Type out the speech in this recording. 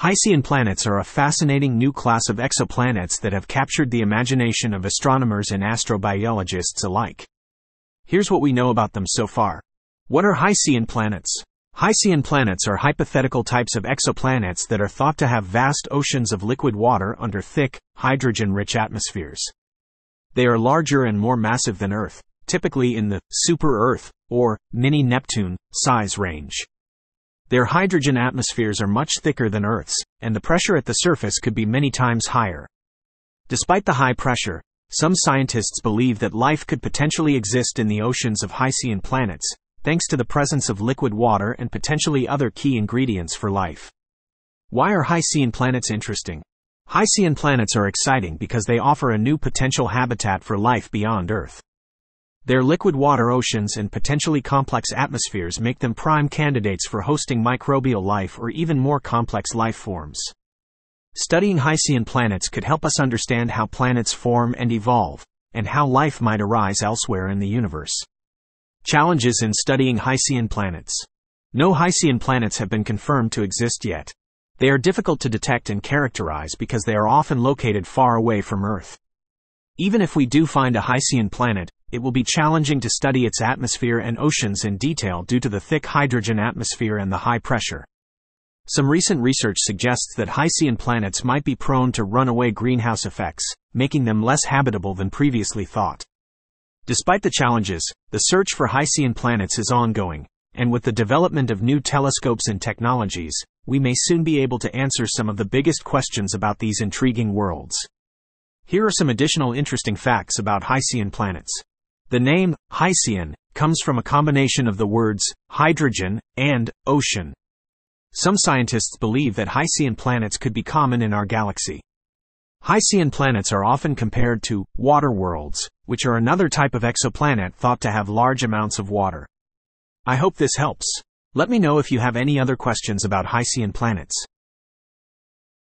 Hycean planets are a fascinating new class of exoplanets that have captured the imagination of astronomers and astrobiologists alike. Here's what we know about them so far. What are Hycean planets? Hycean planets are hypothetical types of exoplanets that are thought to have vast oceans of liquid water under thick, hydrogen rich atmospheres. They are larger and more massive than Earth, typically in the super Earth or mini Neptune size range. Their hydrogen atmospheres are much thicker than Earth's, and the pressure at the surface could be many times higher. Despite the high pressure, some scientists believe that life could potentially exist in the oceans of Hycean planets, thanks to the presence of liquid water and potentially other key ingredients for life. Why are Hycean planets interesting? Hycean planets are exciting because they offer a new potential habitat for life beyond Earth. Their liquid water oceans and potentially complex atmospheres make them prime candidates for hosting microbial life or even more complex life forms. Studying Hycean planets could help us understand how planets form and evolve, and how life might arise elsewhere in the universe. Challenges in studying Hycean planets. No Hycean planets have been confirmed to exist yet. They are difficult to detect and characterize because they are often located far away from Earth. Even if we do find a Hycean planet, it will be challenging to study its atmosphere and oceans in detail due to the thick hydrogen atmosphere and the high pressure. Some recent research suggests that Hycean planets might be prone to runaway greenhouse effects, making them less habitable than previously thought. Despite the challenges, the search for Hycean planets is ongoing, and with the development of new telescopes and technologies, we may soon be able to answer some of the biggest questions about these intriguing worlds. Here are some additional interesting facts about Hycean planets. The name, Hycean, comes from a combination of the words hydrogen and ocean. Some scientists believe that Hycean planets could be common in our galaxy. Hycean planets are often compared to water worlds, which are another type of exoplanet thought to have large amounts of water. I hope this helps. Let me know if you have any other questions about Hycean planets.